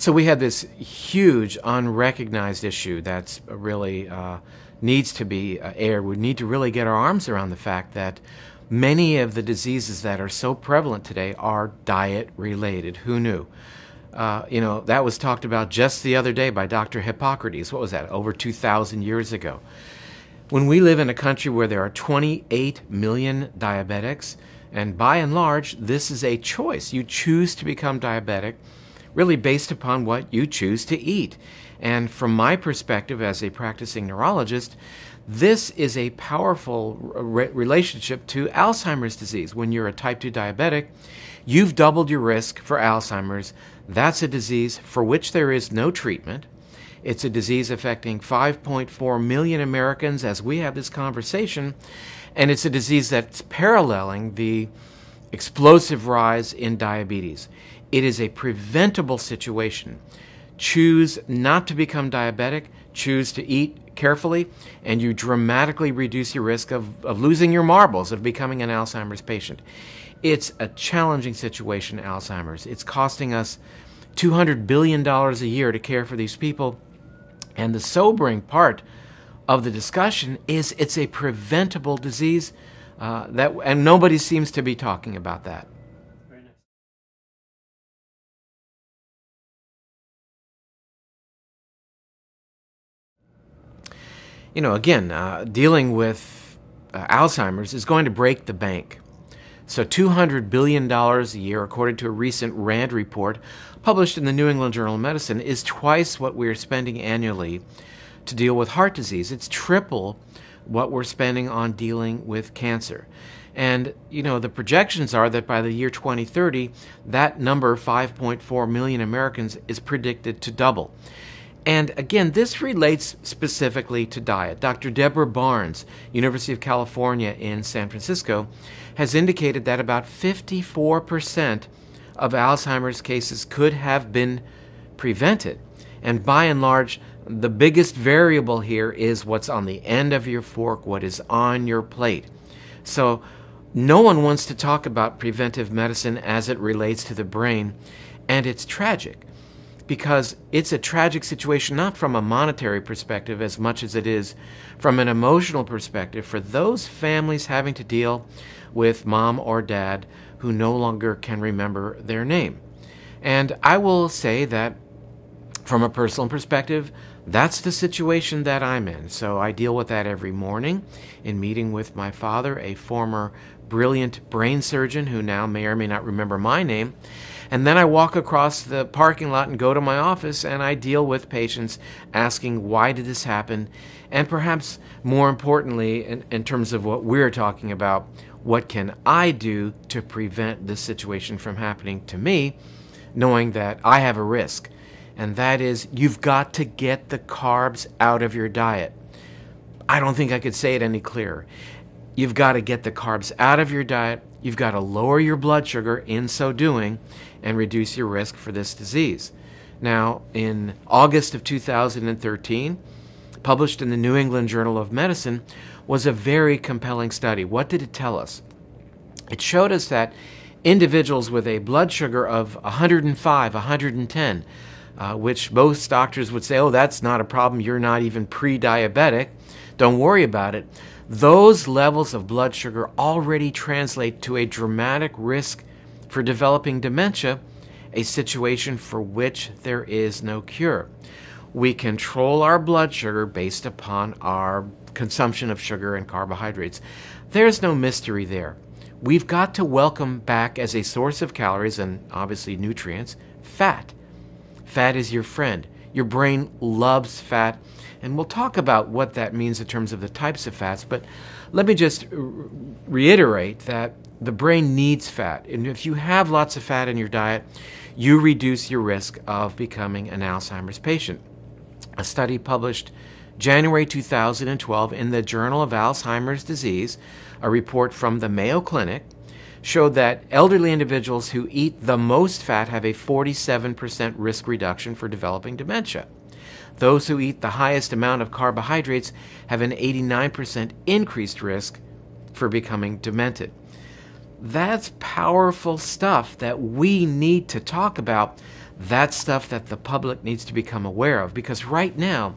So we have this huge unrecognized issue that's really uh, needs to be uh, aired. We need to really get our arms around the fact that many of the diseases that are so prevalent today are diet related. Who knew? Uh, you know, that was talked about just the other day by Dr. Hippocrates. What was that? Over 2,000 years ago. When we live in a country where there are 28 million diabetics, and by and large, this is a choice. You choose to become diabetic really based upon what you choose to eat. And from my perspective as a practicing neurologist, this is a powerful re- relationship to Alzheimer's disease. When you're a type 2 diabetic, you've doubled your risk for Alzheimer's. That's a disease for which there is no treatment. It's a disease affecting 5.4 million Americans as we have this conversation, and it's a disease that's paralleling the explosive rise in diabetes. It is a preventable situation. Choose not to become diabetic, choose to eat carefully, and you dramatically reduce your risk of, of losing your marbles, of becoming an Alzheimer's patient. It's a challenging situation, Alzheimer's. It's costing us $200 billion a year to care for these people. And the sobering part of the discussion is it's a preventable disease uh, that, and nobody seems to be talking about that. You know, again, uh, dealing with uh, Alzheimer's is going to break the bank. So, $200 billion a year, according to a recent RAND report published in the New England Journal of Medicine, is twice what we're spending annually to deal with heart disease. It's triple what we're spending on dealing with cancer. And, you know, the projections are that by the year 2030, that number, 5.4 million Americans, is predicted to double. And again, this relates specifically to diet. Dr. Deborah Barnes, University of California in San Francisco, has indicated that about 54% of Alzheimer's cases could have been prevented. And by and large, the biggest variable here is what's on the end of your fork, what is on your plate. So, no one wants to talk about preventive medicine as it relates to the brain, and it's tragic because it's a tragic situation, not from a monetary perspective as much as it is from an emotional perspective for those families having to deal with mom or dad who no longer can remember their name. And I will say that from a personal perspective, that's the situation that I'm in. So I deal with that every morning in meeting with my father, a former brilliant brain surgeon who now may or may not remember my name. And then I walk across the parking lot and go to my office and I deal with patients asking, why did this happen? And perhaps more importantly, in, in terms of what we're talking about, what can I do to prevent this situation from happening to me, knowing that I have a risk? And that is, you've got to get the carbs out of your diet. I don't think I could say it any clearer. You've got to get the carbs out of your diet. You've got to lower your blood sugar in so doing and reduce your risk for this disease. Now, in August of 2013, published in the New England Journal of Medicine, was a very compelling study. What did it tell us? It showed us that individuals with a blood sugar of 105, 110, uh, which most doctors would say, oh, that's not a problem, you're not even pre diabetic, don't worry about it. Those levels of blood sugar already translate to a dramatic risk for developing dementia, a situation for which there is no cure. We control our blood sugar based upon our consumption of sugar and carbohydrates. There's no mystery there. We've got to welcome back as a source of calories and obviously nutrients fat. Fat is your friend. Your brain loves fat, and we'll talk about what that means in terms of the types of fats, but let me just reiterate that the brain needs fat. And if you have lots of fat in your diet, you reduce your risk of becoming an Alzheimer's patient. A study published January 2012 in the Journal of Alzheimer's Disease, a report from the Mayo Clinic, showed that elderly individuals who eat the most fat have a 47% risk reduction for developing dementia. Those who eat the highest amount of carbohydrates have an 89% increased risk for becoming demented. That's powerful stuff that we need to talk about. That's stuff that the public needs to become aware of because right now,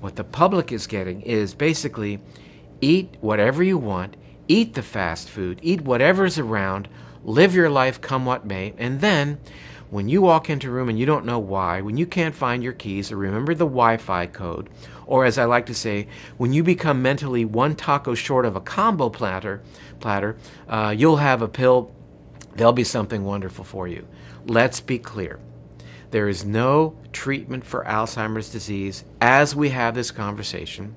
what the public is getting is basically eat whatever you want, eat the fast food, eat whatever's around, live your life come what may, and then when you walk into a room and you don't know why, when you can't find your keys or remember the Wi Fi code, or as I like to say, when you become mentally one taco short of a combo platter, platter uh, you'll have a pill, there'll be something wonderful for you. Let's be clear. There is no treatment for Alzheimer's disease as we have this conversation,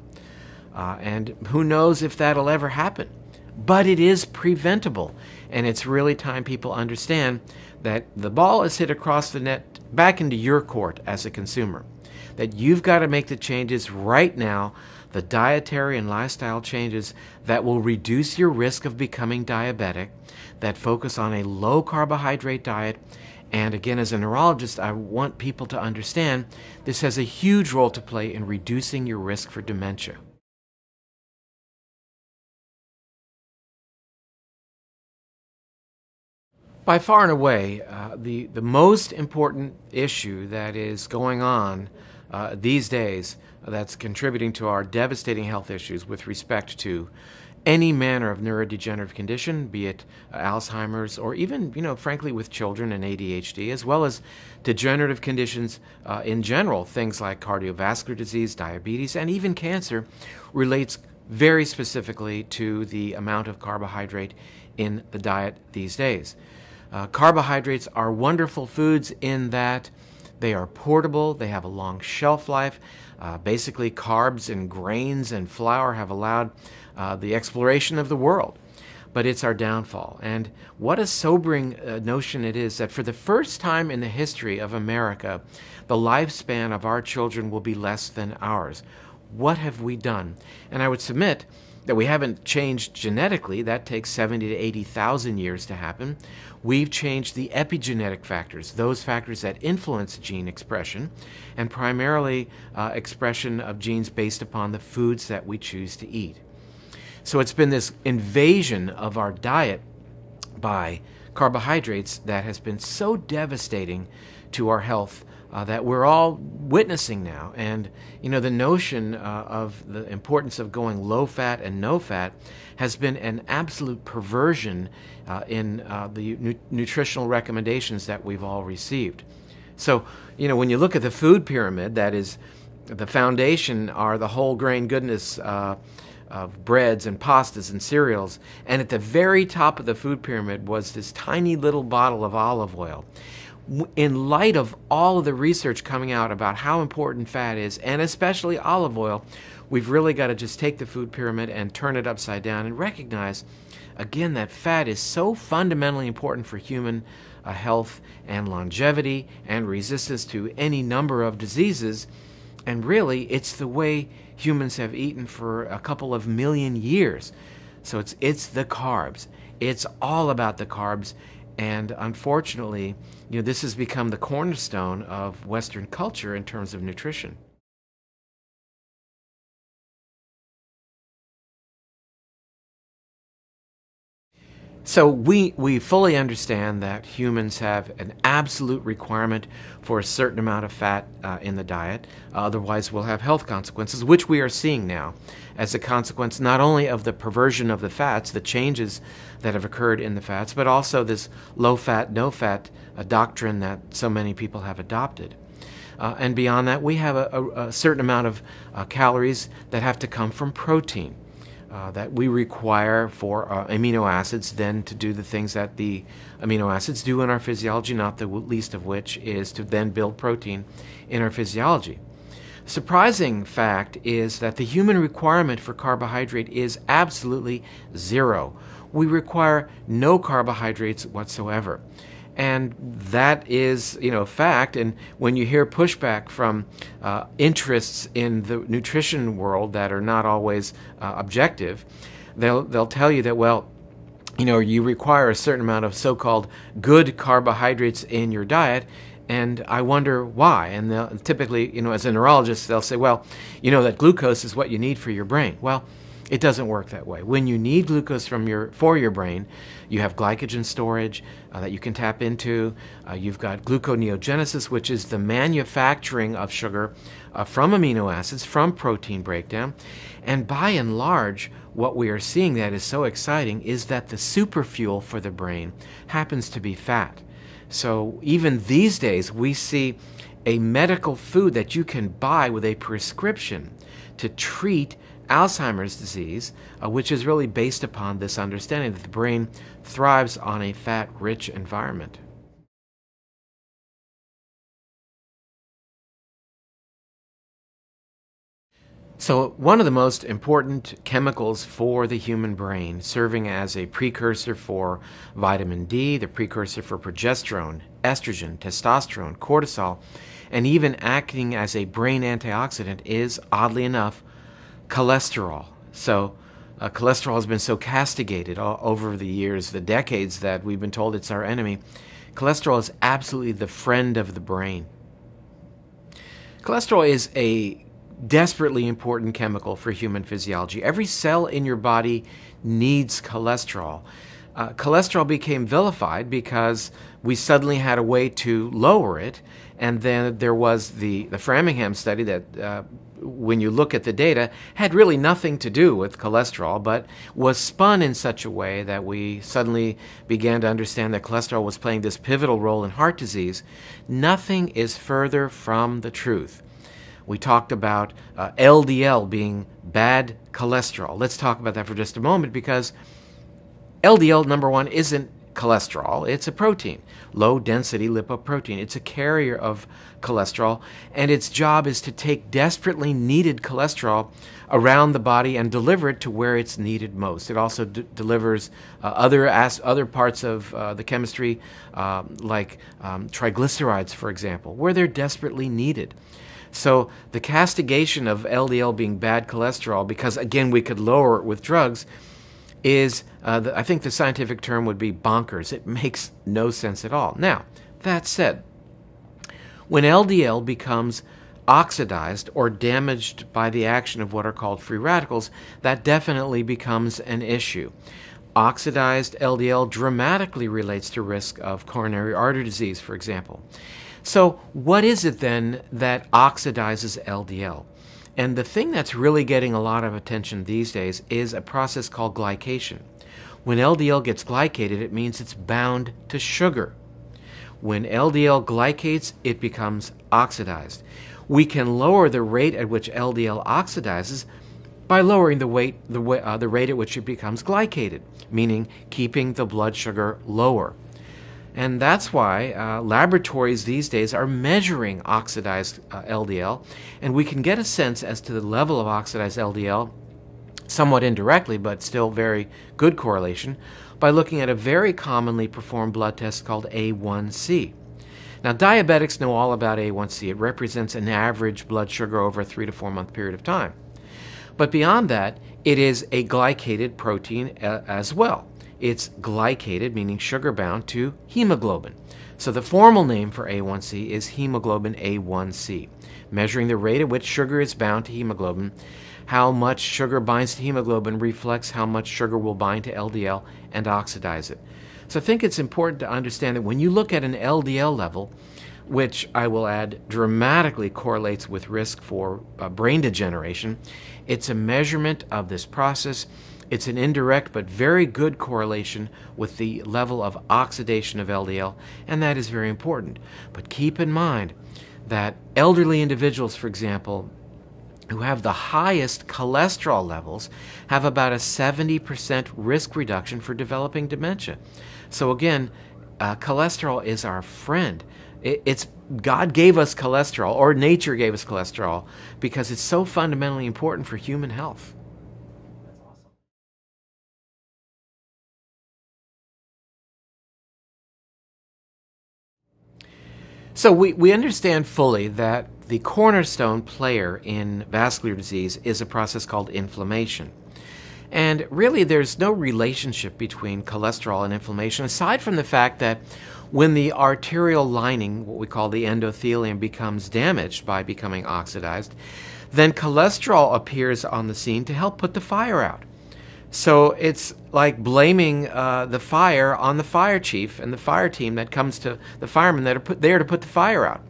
uh, and who knows if that'll ever happen. But it is preventable, and it's really time people understand that the ball is hit across the net back into your court as a consumer. That you've got to make the changes right now, the dietary and lifestyle changes that will reduce your risk of becoming diabetic, that focus on a low carbohydrate diet. And again, as a neurologist, I want people to understand this has a huge role to play in reducing your risk for dementia. By far and away, uh, the, the most important issue that is going on uh, these days that's contributing to our devastating health issues with respect to any manner of neurodegenerative condition, be it uh, Alzheimer's or even, you know, frankly, with children and ADHD, as well as degenerative conditions uh, in general, things like cardiovascular disease, diabetes, and even cancer, relates very specifically to the amount of carbohydrate in the diet these days. Uh, carbohydrates are wonderful foods in that they are portable, they have a long shelf life. Uh, basically, carbs and grains and flour have allowed uh, the exploration of the world. But it's our downfall. And what a sobering uh, notion it is that for the first time in the history of America, the lifespan of our children will be less than ours. What have we done? And I would submit that we haven't changed genetically, that takes 70 to 80,000 years to happen. We've changed the epigenetic factors, those factors that influence gene expression, and primarily uh, expression of genes based upon the foods that we choose to eat. So it's been this invasion of our diet by carbohydrates that has been so devastating to our health uh, that we're all witnessing now. And, you know, the notion uh, of the importance of going low fat and no fat has been an absolute perversion uh, in uh, the nu- nutritional recommendations that we've all received. So, you know, when you look at the food pyramid, that is, the foundation are the whole grain goodness uh, of breads and pastas and cereals. And at the very top of the food pyramid was this tiny little bottle of olive oil in light of all of the research coming out about how important fat is, and especially olive oil, we've really got to just take the food pyramid and turn it upside down and recognize, again, that fat is so fundamentally important for human uh, health and longevity and resistance to any number of diseases. And really, it's the way humans have eaten for a couple of million years. So it's, it's the carbs. It's all about the carbs. And unfortunately, you know, this has become the cornerstone of Western culture in terms of nutrition. So we, we fully understand that humans have an absolute requirement for a certain amount of fat uh, in the diet. Uh, otherwise, we'll have health consequences, which we are seeing now as a consequence not only of the perversion of the fats, the changes that have occurred in the fats, but also this low fat, no fat uh, doctrine that so many people have adopted. Uh, and beyond that, we have a, a, a certain amount of uh, calories that have to come from protein uh, that we require for uh, amino acids then to do the things that the amino acids do in our physiology, not the least of which is to then build protein in our physiology. Surprising fact is that the human requirement for carbohydrate is absolutely zero. We require no carbohydrates whatsoever and that is you know fact and when you hear pushback from uh, interests in the nutrition world that are not always uh, objective they'll they'll tell you that well you know you require a certain amount of so-called good carbohydrates in your diet and I wonder why. And typically, you know, as a neurologist, they'll say, well, you know, that glucose is what you need for your brain. Well, It doesn't work that way. When you need glucose from your for your brain, you have glycogen storage uh, that you can tap into. Uh, you've got gluconeogenesis, which is the manufacturing of sugar uh, from amino acids from protein breakdown. And by and large, what we are seeing that is so exciting is that the superfuel for the brain happens to be fat. So even these days, we see a medical food that you can buy with a prescription to treat Alzheimer's disease, uh, which is really based upon this understanding that the brain thrives on a fat rich environment. So, one of the most important chemicals for the human brain, serving as a precursor for vitamin D, the precursor for progesterone, estrogen, testosterone, cortisol, and even acting as a brain antioxidant, is oddly enough cholesterol. So, uh, cholesterol has been so castigated over the years, the decades that we've been told it's our enemy. Cholesterol is absolutely the friend of the brain. Cholesterol is a desperately important chemical for human physiology. Every cell in your body needs cholesterol. Uh, cholesterol became vilified because we suddenly had a way to lower it, and then there was the, the Framingham study that, uh, when you look at the data, had really nothing to do with cholesterol, but was spun in such a way that we suddenly began to understand that cholesterol was playing this pivotal role in heart disease. Nothing is further from the truth. We talked about uh, LDL being bad cholesterol. Let's talk about that for just a moment because LDL, number one, isn't cholesterol, it's a protein, low density lipoprotein. It's a carrier of cholesterol, and its job is to take desperately needed cholesterol around the body and deliver it to where it's needed most. It also delivers uh, other, other parts of uh, the chemistry, uh, like um, triglycerides, for example, where they're desperately needed. So the castigation of LDL being bad cholesterol, because again we could lower it with drugs, is uh, the, I think the scientific term would be bonkers. It makes no sense at all. Now that said, when LDL becomes oxidized or damaged by the action of what are called free radicals, that definitely becomes an issue. Oxidized LDL dramatically relates to risk of coronary artery disease, for example. So, what is it then that oxidizes LDL? And the thing that's really getting a lot of attention these days is a process called glycation. When LDL gets glycated, it means it's bound to sugar. When LDL glycates, it becomes oxidized. We can lower the rate at which LDL oxidizes by lowering the, weight, the, uh, the rate at which it becomes glycated, meaning keeping the blood sugar lower. And that's why uh, laboratories these days are measuring oxidized uh, LDL, and we can get a sense as to the level of oxidized LDL, somewhat indirectly, but still very good correlation, by looking at a very commonly performed blood test called A1C. Now, diabetics know all about A1C. It represents an average blood sugar over a three to four month period of time. But beyond that, it is a glycated protein uh, as well it's glycated, meaning sugar bound, to hemoglobin. So the formal name for A1C is hemoglobin A1C, measuring the rate at which sugar is bound to hemoglobin. How much sugar binds to hemoglobin reflects how much sugar will bind to LDL and oxidize it. So I think it's important to understand that when you look at an LDL level, which I will add dramatically correlates with risk for uh, brain degeneration, it's a measurement of this process it's an indirect but very good correlation with the level of oxidation of LDL, and that is very important. But keep in mind that elderly individuals, for example, who have the highest cholesterol levels have about a 70% risk reduction for developing dementia. So, again, uh, cholesterol is our friend. It, it's God gave us cholesterol, or nature gave us cholesterol, because it's so fundamentally important for human health. So we, we understand fully that the cornerstone player in vascular disease is a process called inflammation. And really, there's no relationship between cholesterol and inflammation, aside from the fact that when the arterial lining, what we call the endothelium, becomes damaged by becoming oxidized, then cholesterol appears on the scene to help put the fire out. So it's like blaming uh, the fire on the fire chief and the fire team that comes to the firemen that are put there to put the fire out.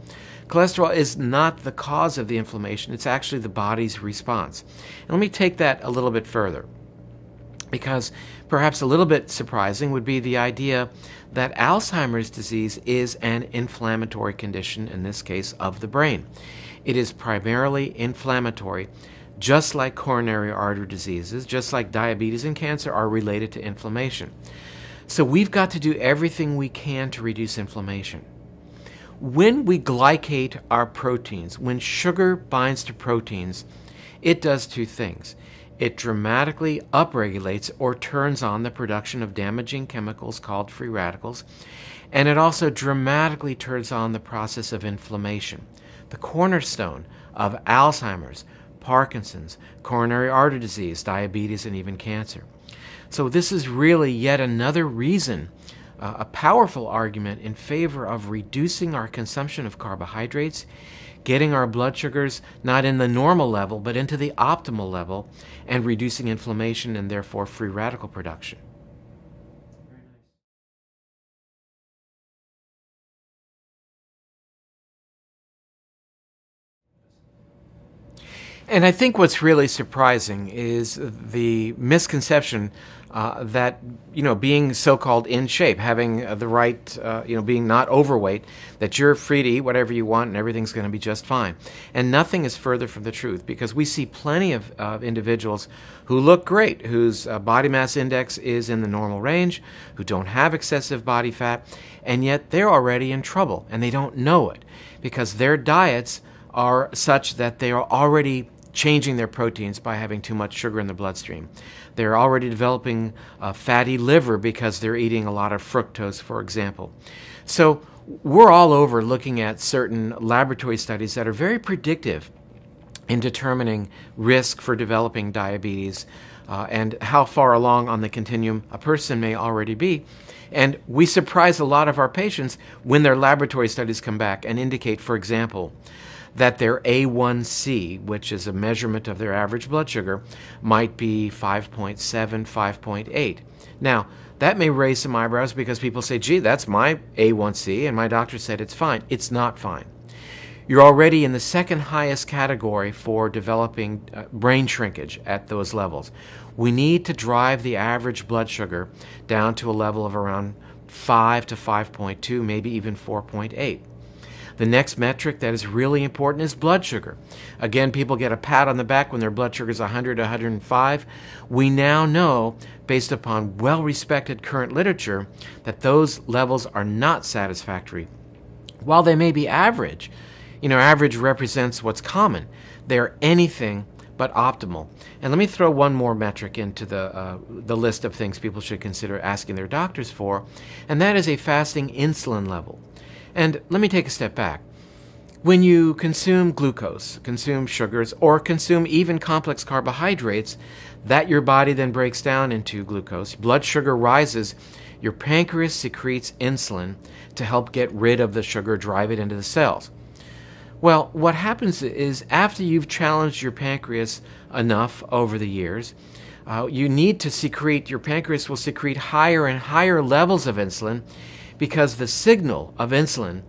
Cholesterol is not the cause of the inflammation, it's actually the body's response. And let me take that a little bit further. Because perhaps a little bit surprising would be the idea that Alzheimer's disease is an inflammatory condition, in this case of the brain. It is primarily inflammatory, just like coronary artery diseases, just like diabetes and cancer are related to inflammation. So we've got to do everything we can to reduce inflammation. When we glycate our proteins, when sugar binds to proteins, it does two things. It dramatically upregulates or turns on the production of damaging chemicals called free radicals, and it also dramatically turns on the process of inflammation, the cornerstone of Alzheimer's, Parkinson's, coronary artery disease, diabetes, and even cancer. So, this is really yet another reason uh, a powerful argument in favor of reducing our consumption of carbohydrates, getting our blood sugars not in the normal level, but into the optimal level, and reducing inflammation and therefore free radical production. And I think what's really surprising is the misconception uh, that you know being so-called in shape, having uh, the right, uh, you know, being not overweight, that you're free to eat whatever you want and everything's going to be just fine. And nothing is further from the truth because we see plenty of individuals who look great, whose uh, body mass index is in the normal range, who don't have excessive body fat, and yet they're already in trouble and they don't know it because their diets are such that they are already changing their proteins by having too much sugar in the bloodstream. They're already developing a fatty liver because they're eating a lot of fructose, for example. So we're all over looking at certain laboratory studies that are very predictive in determining risk for developing diabetes uh, and how far along on the continuum a person may already be. And we surprise a lot of our patients when their laboratory studies come back and indicate, for example, that their A1C, which is a measurement of their average blood sugar, might be 5.7, 5.8. Now, that may raise some eyebrows because people say, gee, that's my A1C, and my doctor said it's fine. It's not fine. You're already in the second highest category for developing uh, brain shrinkage at those levels. We need to drive the average blood sugar down to a level of around 5 to 5.2, maybe even 4.8. The next metric that is really important is blood sugar. Again, people get a pat on the back when their blood sugar is 100 105. We now know, based upon well respected current literature, that those levels are not satisfactory. While they may be average, you know, average represents what's common. They're anything but optimal. And let me throw one more metric into the, uh, the list of things people should consider asking their doctors for, and that is a fasting insulin level. And let me take a step back. When you consume glucose, consume sugars, or consume even complex carbohydrates, that your body then breaks down into glucose, blood sugar rises, your pancreas secretes insulin to help get rid of the sugar, drive it into the cells. Well, what happens is after you've challenged your pancreas enough over the years, uh, you need to secrete, your pancreas will secrete higher and higher levels of insulin because the signal of insulin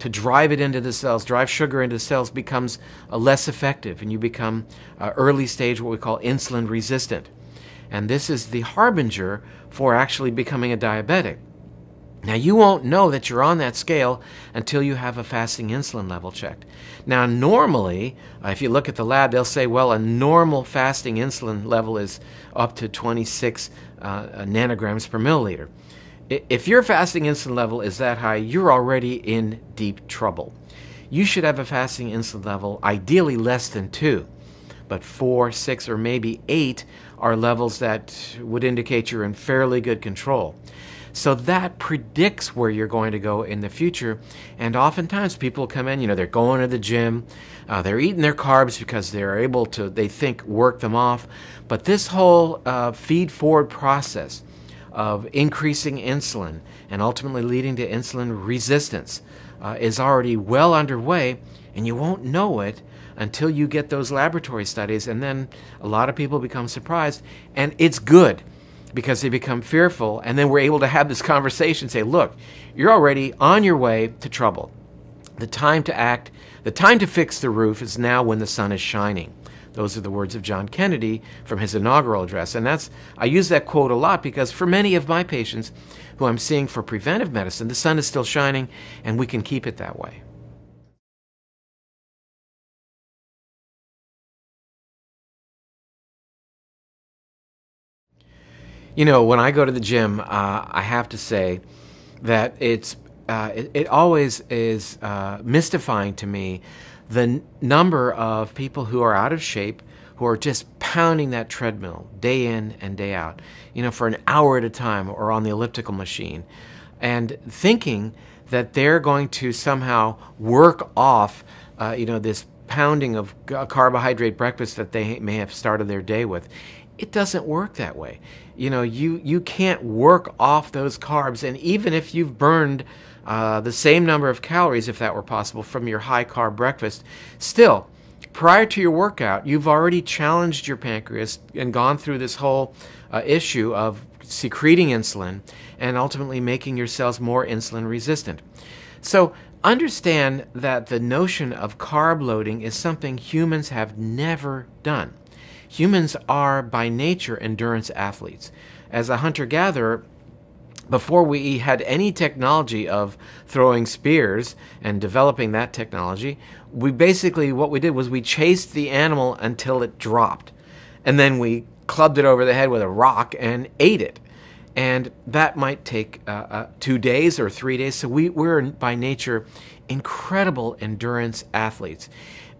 to drive it into the cells, drive sugar into the cells, becomes uh, less effective, and you become uh, early stage what we call insulin resistant. And this is the harbinger for actually becoming a diabetic. Now, you won't know that you're on that scale until you have a fasting insulin level checked. Now, normally, uh, if you look at the lab, they'll say, well, a normal fasting insulin level is up to 26 uh, nanograms per milliliter if your fasting insulin level is that high, you're already in deep trouble. You should have a fasting insulin level ideally less than two, but four, six, or maybe eight are levels that would indicate you're in fairly good control. So that predicts where you're going to go in the future. And oftentimes people come in, you know, they're going to the gym, uh, they're eating their carbs because they're able to, they think, work them off. But this whole uh, feed forward process, of increasing insulin and ultimately leading to insulin resistance uh, is already well underway, and you won't know it until you get those laboratory studies. And then a lot of people become surprised, and it's good because they become fearful. And then we're able to have this conversation say, look, you're already on your way to trouble. The time to act, the time to fix the roof is now when the sun is shining. Those are the words of John Kennedy from his inaugural address. And that's, I use that quote a lot because for many of my patients who I'm seeing for preventive medicine, the sun is still shining and we can keep it that way. You know, when I go to the gym, uh, I have to say that it's uh, it, it, always is uh, mystifying to me the number of people who are out of shape who are just pounding that treadmill day in and day out, you know, for an hour at a time or on the elliptical machine, and thinking that they're going to somehow work off, uh, you know, this pounding of carbohydrate breakfast that they may have started their day with. It doesn't work that way. You know, you, you can't work off those carbs, and even if you've burned uh, the same number of calories, if that were possible, from your high carb breakfast, still, prior to your workout, you've already challenged your pancreas and gone through this whole uh, issue of secreting insulin and ultimately making your cells more insulin resistant. So, understand that the notion of carb loading is something humans have never done. Humans are by nature endurance athletes. As a hunter gatherer, before we had any technology of throwing spears and developing that technology, we basically, what we did was we chased the animal until it dropped. And then we clubbed it over the head with a rock and ate it. And that might take uh, uh, two days or three days. So we, we're by nature incredible endurance athletes.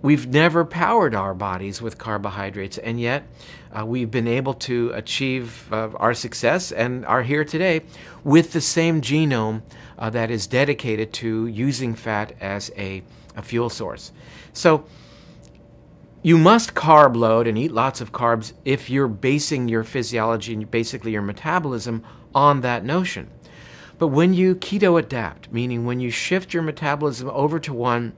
We've never powered our bodies with carbohydrates, and yet uh, we've been able to achieve uh, our success and are here today with the same genome uh, that is dedicated to using fat as a, a fuel source. So you must carb load and eat lots of carbs if you're basing your physiology and basically your metabolism on that notion. But when you keto adapt, meaning when you shift your metabolism over to one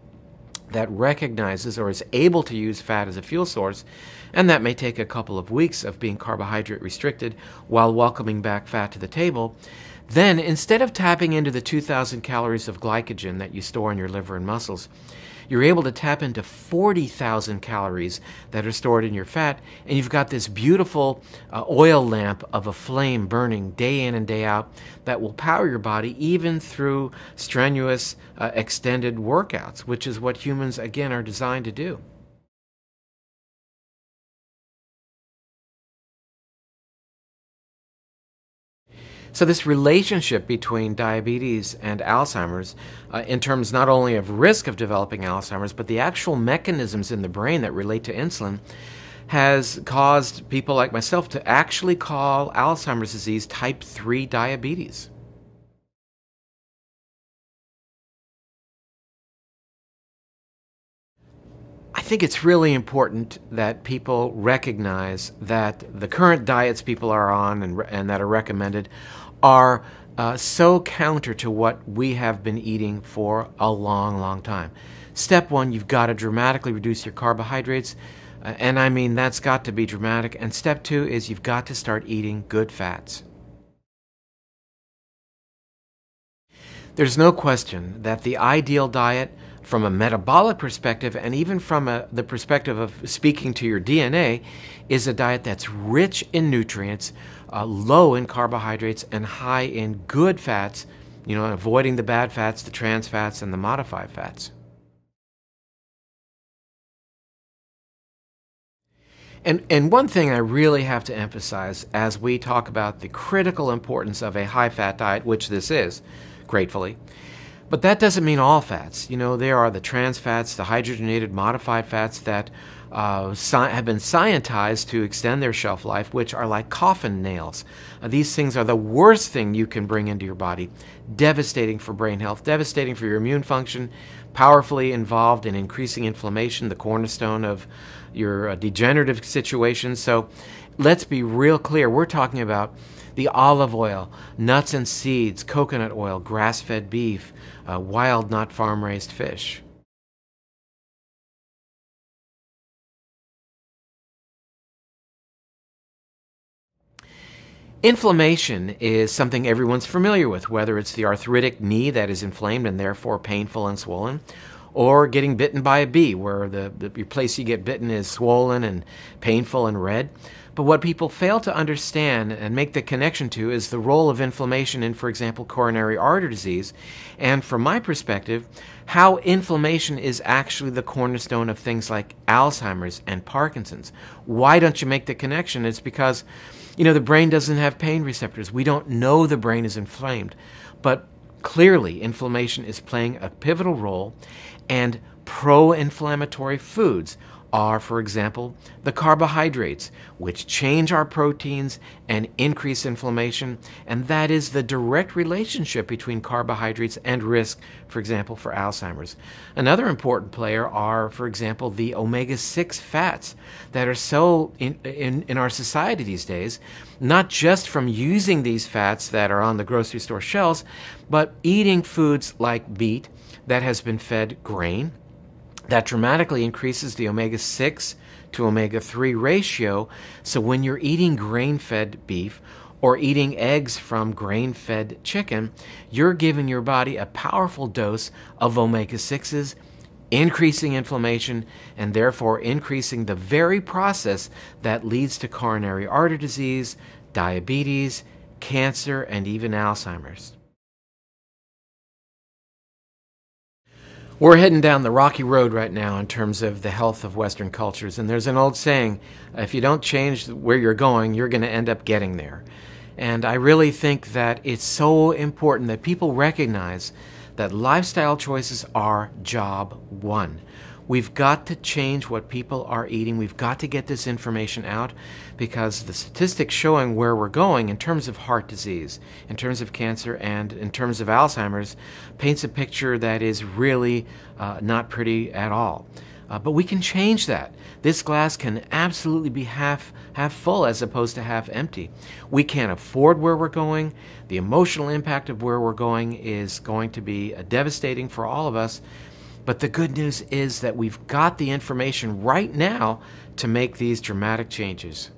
that recognizes or is able to use fat as a fuel source, and that may take a couple of weeks of being carbohydrate restricted while welcoming back fat to the table, then instead of tapping into the 2,000 calories of glycogen that you store in your liver and muscles, you're able to tap into 40,000 calories that are stored in your fat, and you've got this beautiful uh, oil lamp of a flame burning day in and day out that will power your body even through strenuous, uh, extended workouts, which is what humans, again, are designed to do. So, this relationship between diabetes and Alzheimer's, uh, in terms not only of risk of developing Alzheimer's, but the actual mechanisms in the brain that relate to insulin, has caused people like myself to actually call Alzheimer's disease type 3 diabetes. Think it's really important that people recognize that the current diets people are on and, and that are recommended are uh, so counter to what we have been eating for a long, long time. Step one, you've got to dramatically reduce your carbohydrates. Uh, and I mean, that's got to be dramatic. And step two is you've got to start eating good fats. There's no question that the ideal diet, from a metabolic perspective and even from a, the perspective of speaking to your DNA, is a diet that's rich in nutrients, uh, low in carbohydrates, and high in good fats, you know, avoiding the bad fats, the trans fats, and the modified fats. And, and one thing I really have to emphasize as we talk about the critical importance of a high fat diet, which this is, gratefully, but that doesn't mean all fats. You know, there are the trans fats, the hydrogenated modified fats that uh, have been scientized to extend their shelf life, which are like coffin nails. Uh, these things are the worst thing you can bring into your body. Devastating for brain health, devastating for your immune function, powerfully involved in increasing inflammation, the cornerstone of your uh, degenerative situation. So let's be real clear. We're talking about the olive oil, nuts and seeds, coconut oil, grass fed beef, uh, wild, not farm raised fish. Inflammation is something everyone's familiar with, whether it's the arthritic knee that is inflamed and therefore painful and swollen, or getting bitten by a bee, where the, the place you get bitten is swollen and painful and red. But what people fail to understand and make the connection to is the role of inflammation in, for example, coronary artery disease. And from my perspective, how inflammation is actually the cornerstone of things like Alzheimer's and Parkinson's. Why don't you make the connection? It's because you know, the brain doesn't have pain receptors. We don't know the brain is inflamed. But clearly, inflammation is playing a pivotal role, and pro inflammatory foods are, for example, the carbohydrates, which change our proteins and increase inflammation, and that is the direct relationship between carbohydrates and risk, for example, for Alzheimer's. Another important player are, for example, the omega 6 fats that are so in, in, in our society these days, not just from using these fats that are on the grocery store shelves, but eating foods like beet that has been fed grain that dramatically increases the omega 6 to omega 3 ratio. So when you're eating grain fed beef or eating eggs from grain fed chicken, you're giving your body a powerful dose of omega 6s, increasing inflammation and therefore increasing the very process that leads to coronary artery disease, diabetes, cancer, and even Alzheimer's. We're heading down the rocky road right now in terms of the health of Western cultures. And there's an old saying if you don't change where you're going, you're going to end up getting there. And I really think that it's so important that people recognize that lifestyle choices are job one. We've got to change what people are eating. We've got to get this information out because the statistics showing where we're going in terms of heart disease, in terms of cancer, and in terms of Alzheimer's paints a picture that is really uh, not pretty at all. Uh, but we can change that. This glass can absolutely be half half full as opposed to half empty. We can't afford where we're going. The emotional impact of where we're going is going to be uh, devastating for all of us. But the good news is that we've got the information right now to make these dramatic changes.